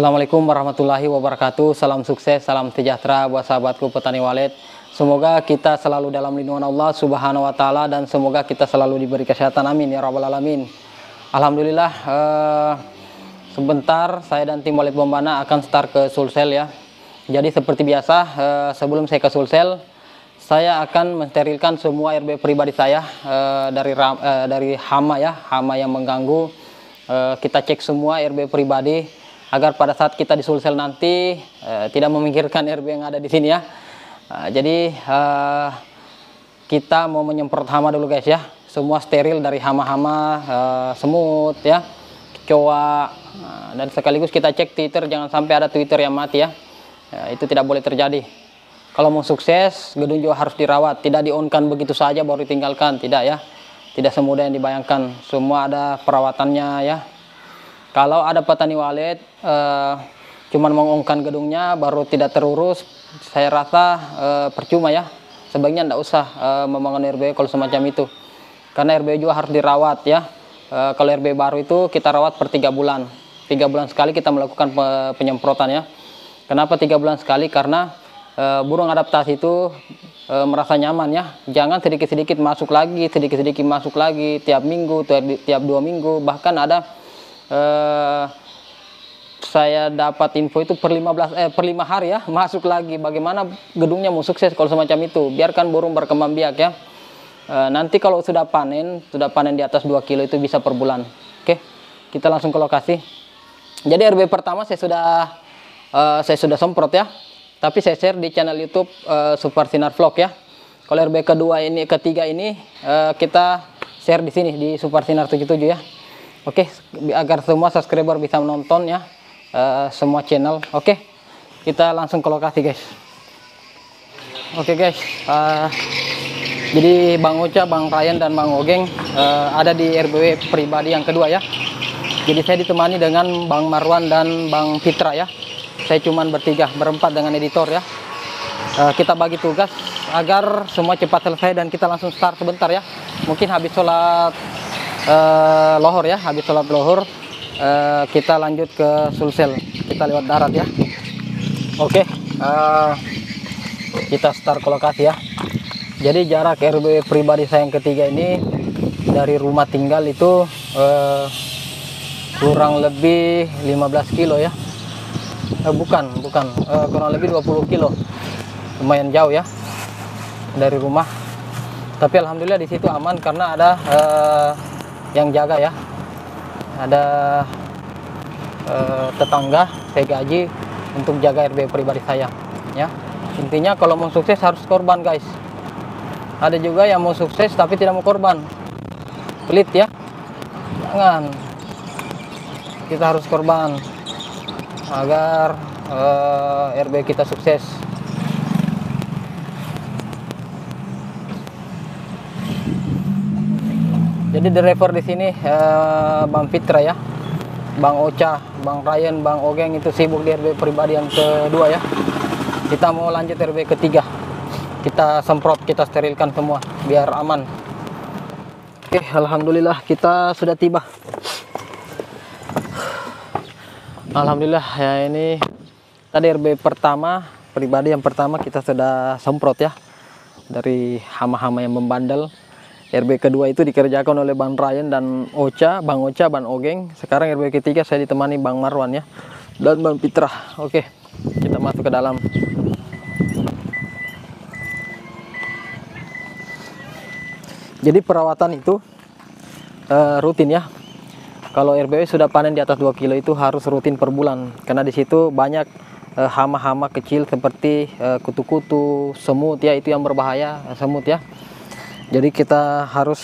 Assalamualaikum warahmatullahi wabarakatuh. Salam sukses, salam sejahtera buat sahabatku petani walet. Semoga kita selalu dalam lindungan Allah Subhanahu wa taala dan semoga kita selalu diberi kesehatan amin ya rabbal alamin. Alhamdulillah eh, sebentar saya dan tim walet Bombana akan start ke Sulsel ya. Jadi seperti biasa eh, sebelum saya ke Sulsel saya akan mensterilkan semua RB pribadi saya eh, dari eh, dari hama ya, hama yang mengganggu. Eh, kita cek semua RB pribadi agar pada saat kita di Sulsel nanti eh, tidak memikirkan RB yang ada di sini ya. Uh, jadi uh, kita mau menyemprot hama dulu guys ya. Semua steril dari hama-hama, uh, semut ya, kecoa. Uh, dan sekaligus kita cek Twitter jangan sampai ada Twitter yang mati ya. Uh, itu tidak boleh terjadi. Kalau mau sukses, gedung juga harus dirawat. Tidak di-on-kan begitu saja baru ditinggalkan, tidak ya. Tidak semudah yang dibayangkan. Semua ada perawatannya ya. Kalau ada petani walet, uh, cuman mengongkan gedungnya baru tidak terurus saya rasa e, percuma ya. Sebaiknya tidak usah e, membangun RB kalau semacam itu. Karena RB juga harus dirawat ya. E, kalau RB baru itu kita rawat per tiga bulan. Tiga bulan sekali kita melakukan pe penyemprotan ya. Kenapa tiga bulan sekali? Karena e, burung adaptasi itu e, merasa nyaman ya. Jangan sedikit-sedikit masuk lagi sedikit-sedikit masuk lagi tiap minggu tiap, tiap dua minggu bahkan ada e, saya dapat info itu per 15 eh per 5 hari ya masuk lagi. Bagaimana gedungnya mau sukses kalau semacam itu? Biarkan burung berkembang biak ya. E, nanti kalau sudah panen sudah panen di atas 2 kilo itu bisa per bulan. Oke kita langsung ke lokasi. Jadi RB pertama saya sudah e, saya sudah semprot ya. Tapi saya share di channel YouTube e, Super Sinar Vlog ya. Kalau RB kedua ini ketiga ini e, kita share di sini di Super Sinar 77 ya Oke, agar semua subscriber bisa menonton ya uh, semua channel. Oke okay? kita langsung ke lokasi guys. Oke okay, guys uh, jadi Bang Ocha, Bang Ryan dan Bang Ogeng uh, ada di RBW pribadi yang kedua ya. Jadi saya ditemani dengan Bang Marwan dan Bang Fitra ya. Saya cuman bertiga berempat dengan editor ya. Uh, kita bagi tugas agar semua cepat selesai dan kita langsung start sebentar ya. Mungkin habis sholat uh, lohor ya habis sholat lohor uh, kita lanjut ke Sulsel. Kita lewat darat ya. Oke okay, eh, kita start ke lokasi ya. Jadi jarak RW pribadi saya yang ketiga ini dari rumah tinggal itu uh, kurang lebih 15 kilo ya. Eh, bukan bukan. Uh, kurang lebih 20 kilo. Lumayan jauh ya dari rumah. Tapi alhamdulillah di situ aman karena ada uh, yang jaga ya. Ada uh, tetangga saya gaji untuk jaga RB pribadi saya ya. Intinya kalau mau sukses harus korban guys. Ada juga yang mau sukses tapi tidak mau korban. Pelit ya. Jangan. Kita harus korban agar uh, eh, RB kita sukses Jadi driver di sini uh, Bang Fitra ya, Bang Ocha, Bang Ryan, Bang Ogeng itu sibuk di RB pribadi yang kedua ya. Kita mau lanjut RB ketiga. Kita semprot, kita sterilkan semua biar aman. Oke, alhamdulillah kita sudah tiba. Alhamdulillah ya ini tadi RB pertama pribadi yang pertama kita sudah semprot ya dari hama-hama yang membandel RB kedua itu dikerjakan oleh Bang Ryan dan Ocha, Bang Ocha, Bang Ogeng. Sekarang RB ketiga saya ditemani Bang Marwan ya dan Bang Pitra. Oke, kita masuk ke dalam. Jadi perawatan itu uh, rutin ya. Kalau RBW sudah panen di atas 2 kilo itu harus rutin per bulan karena di situ banyak eh, hama-hama uh, kecil seperti eh, kutu-kutu, uh, semut ya itu yang berbahaya, semut ya jadi kita harus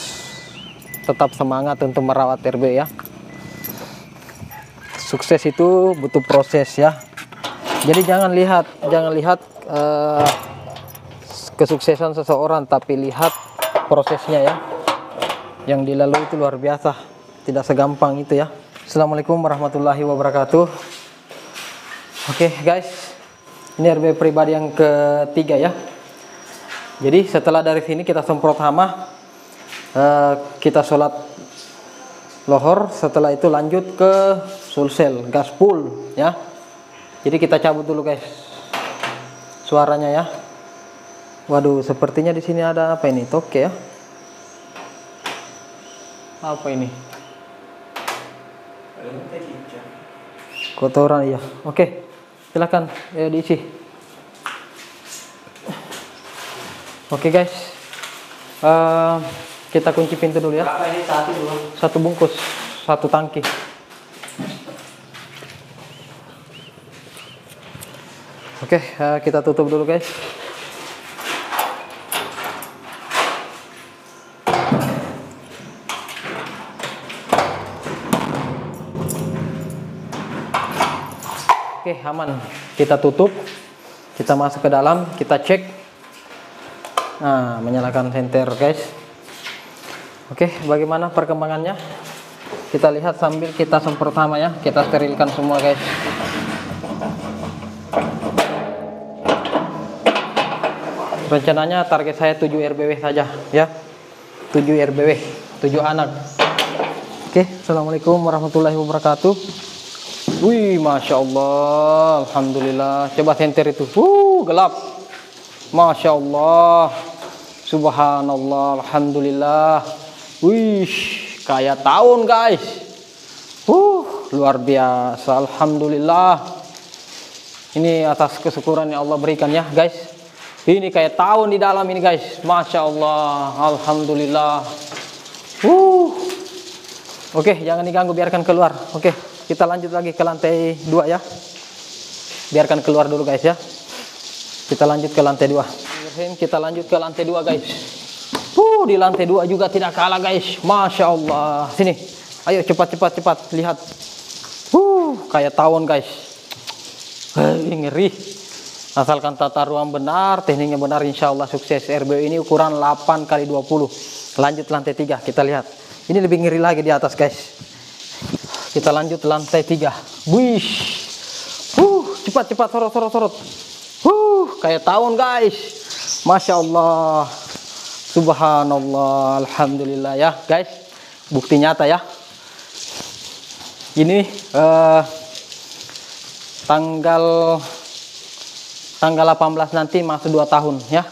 tetap semangat untuk merawat RB ya. Sukses itu butuh proses ya. Jadi jangan lihat jangan lihat uh, kesuksesan seseorang tapi lihat prosesnya ya. Yang dilalui itu luar biasa tidak segampang itu ya. Assalamualaikum warahmatullahi wabarakatuh. Oke okay, guys. Ini RB pribadi yang ketiga ya jadi setelah dari sini kita semprot hama, uh, kita sholat lohor. Setelah itu lanjut ke sulsel, gaspul, ya. Jadi kita cabut dulu guys. Suaranya ya. Waduh, sepertinya di sini ada apa ini? Toke ya. Apa ini? Kotoran ya. Oke. Silakan ya diisi. Oke guys. Eh, kita kunci pintu dulu ya. satu bungkus, satu tangki. Oke, eh, kita tutup dulu guys. Oke, aman. Kita tutup. Kita masuk ke dalam, kita cek. Nah, menyalakan senter guys. Oke, bagaimana perkembangannya? Kita lihat sambil kita semprot hama ya. Kita sterilkan semua guys. Rencananya target saya 7 RBW saja ya. 7 RBW, 7 anak. Oke, Assalamualaikum warahmatullahi wabarakatuh. Wih, Masya Allah, Alhamdulillah. Coba senter itu. Uh, gelap. Masya Allah. Subhanallah, Alhamdulillah. Wih, kayak tahun guys. Uh, luar biasa. Alhamdulillah. Ini atas kesyukuran yang Allah berikan ya guys. Ini kayak tahun di dalam ini guys. Masya Allah. Alhamdulillah. Uh. Oke, jangan diganggu, biarkan keluar. Oke, kita lanjut lagi ke lantai dua ya. Biarkan keluar dulu guys ya. Kita lanjut ke lantai dua. Kita lanjut ke lantai dua guys. Uh, di lantai dua juga tidak kalah guys. Masya Allah. Sini, ayo cepat cepat cepat lihat. Uh, kayak tahun guys. Hei, ngeri. Asalkan tata ruang benar, tekniknya benar, insya Allah sukses. RBO ini ukuran 8 kali 20. Lanjut lantai 3, kita lihat. Ini lebih ngeri lagi di atas guys. Kita lanjut lantai 3. Wih. Uh, cepat cepat sorot sorot sorot. Kayak tahun guys. Masya Allah. Subhanallah. Alhamdulillah ya guys. Bukti nyata ya. Ini eh, tanggal tanggal 18 nanti masuk 2 tahun ya.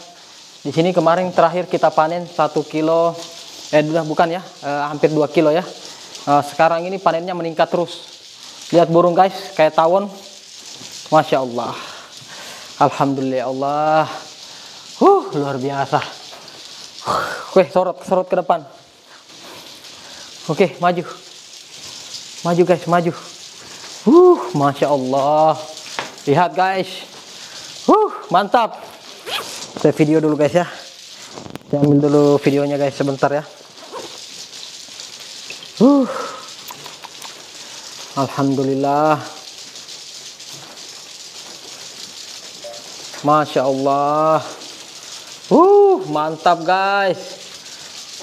Di sini kemarin terakhir kita panen 1 kilo eh bukan ya, eh, hampir 2 kilo ya. Eh, sekarang ini panennya meningkat terus. Lihat burung guys, kayak tawon. Masya Allah. Alhamdulillah ya Allah. Huh, luar biasa. Oke, sorot sorot ke depan. Oke, maju. Maju guys, maju. Uh, Masya Allah. Lihat guys. Uh, mantap. Saya video dulu guys ya. Saya ambil dulu videonya guys sebentar ya. Uh. Alhamdulillah. Masya Allah. Uh, mantap guys.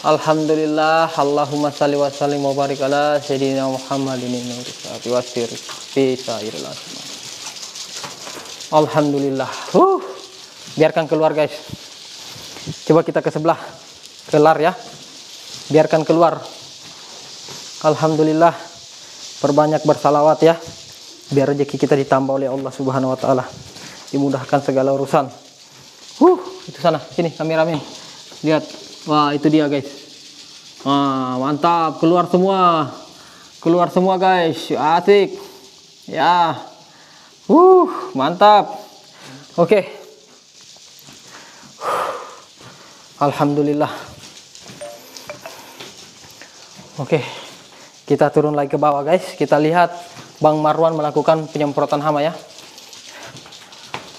Alhamdulillah. Allahumma salli wa sallim wa barik ala Sayyidina Muhammadin wa wasir fi. Alhamdulillah. Uh, biarkan keluar guys. Coba kita ke sebelah. Kelar ya. Biarkan keluar. Alhamdulillah. Perbanyak bersalawat ya. Biar rezeki kita ditambah oleh Allah Subhanahu wa taala. Dimudahkan segala urusan. Uh, itu sana. Sini kameramen. Lihat. Wah, itu dia guys. Wah, mantap. Keluar semua. Keluar semua guys. Asik. Ya. Uh, mantap. Oke. Alhamdulillah. Oke. Kita turun lagi ke bawah guys. Kita lihat Bang Marwan melakukan penyemprotan hama ya.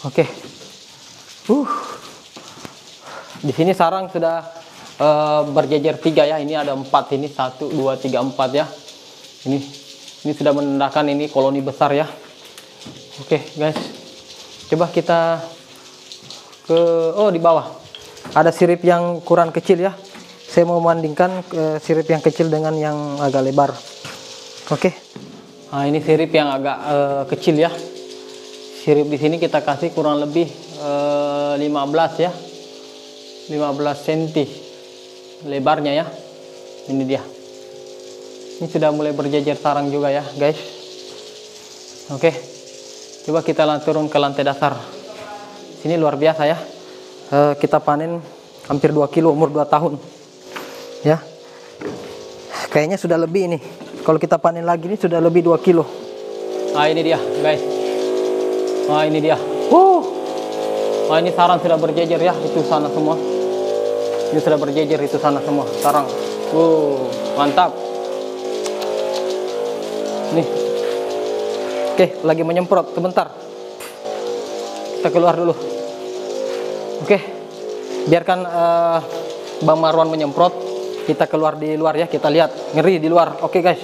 Oke. Uh. Di sini sarang sudah uh, berjejer tiga ya. Ini ada empat ini satu dua tiga empat ya. Ini ini sudah menandakan ini koloni besar ya. Oke guys. Coba kita ke oh di bawah ada sirip yang kurang kecil ya. Saya mau membandingkan uh, sirip yang kecil dengan yang agak lebar. Oke. Nah ini sirip yang agak uh, kecil ya. Sirip di sini kita kasih kurang lebih uh, 15 ya. 15 cm lebarnya ya. Ini dia. Ini sudah mulai berjejer sarang juga ya, guys. Oke. Coba kita turun ke lantai dasar. Sini luar biasa ya. Eh, kita panen hampir 2 kilo umur 2 tahun. Ya. Kayaknya sudah lebih ini. Kalau kita panen lagi ini sudah lebih 2 kilo. Ah ini dia, guys. Ah ini dia. Wuh. Ah ini sarang sudah berjejer ya, itu sana semua. Ini sudah berjejer itu sana semua sarang. Wow, mantap. Nih. Oke, lagi menyemprot sebentar. Kita keluar dulu. Oke. Biarkan eh, Bang Marwan menyemprot. Kita keluar di luar ya, kita lihat. Ngeri di luar. Oke, guys.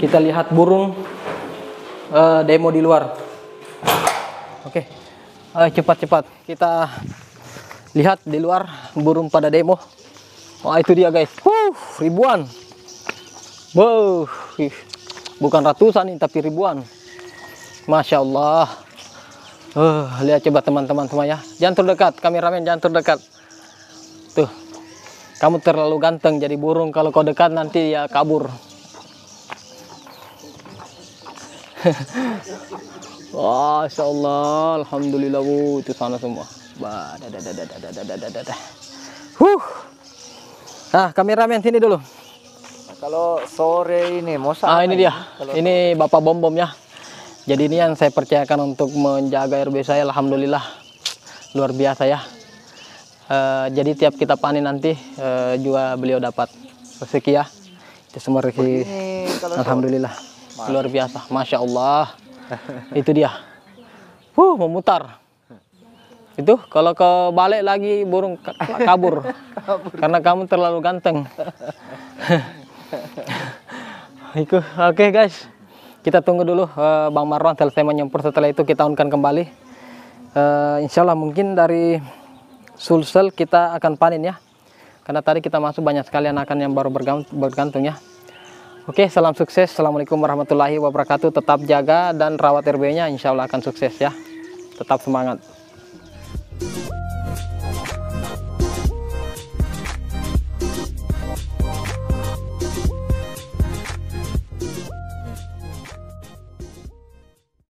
Kita lihat burung eh, demo di luar. Oke. Ayo cepat-cepat. Kita lihat di luar burung pada demo. Wah, itu dia, guys. Huh, ribuan. Wow, bukan ratusan nih, tapi ribuan. Masya Allah. Uh, lihat coba teman-teman semua ya. Jangan terdekat, kameramen jangan terdekat. Tuh, kamu terlalu ganteng jadi burung. Kalau kau dekat nanti ya kabur. Masya Allah, Alhamdulillah, wuh, itu sana semua. Huh. Nah, kameramen sini dulu. Nah, kalau sore ini, mau Ah, ini dia. Kalau... Ini Bapak Bom Bom ya. Jadi ini yang saya percayakan untuk menjaga RB saya, Alhamdulillah. Luar biasa ya. E, jadi tiap kita panen nanti eh, e, juga beliau dapat rezeki ya. Itu semua rezeki. Alhamdulillah. Luar biasa, Masya Allah. Itu dia. Huh, memutar. Itu kalau ke balik lagi burung ka- kabur. Karena kamu terlalu ganteng. Iku, oke guys. Kita tunggu dulu eh, Bang Marwan selesai menyemprot setelah itu kita unkan kembali. Eh, insya Allah mungkin dari Sulsel kita akan panen ya. Karena tadi kita masuk banyak sekali anakan yang baru bergantung ya. Oke, salam sukses. Assalamualaikum warahmatullahi wabarakatuh. Tetap jaga dan rawat RB-nya, insya Allah akan sukses ya. Tetap semangat.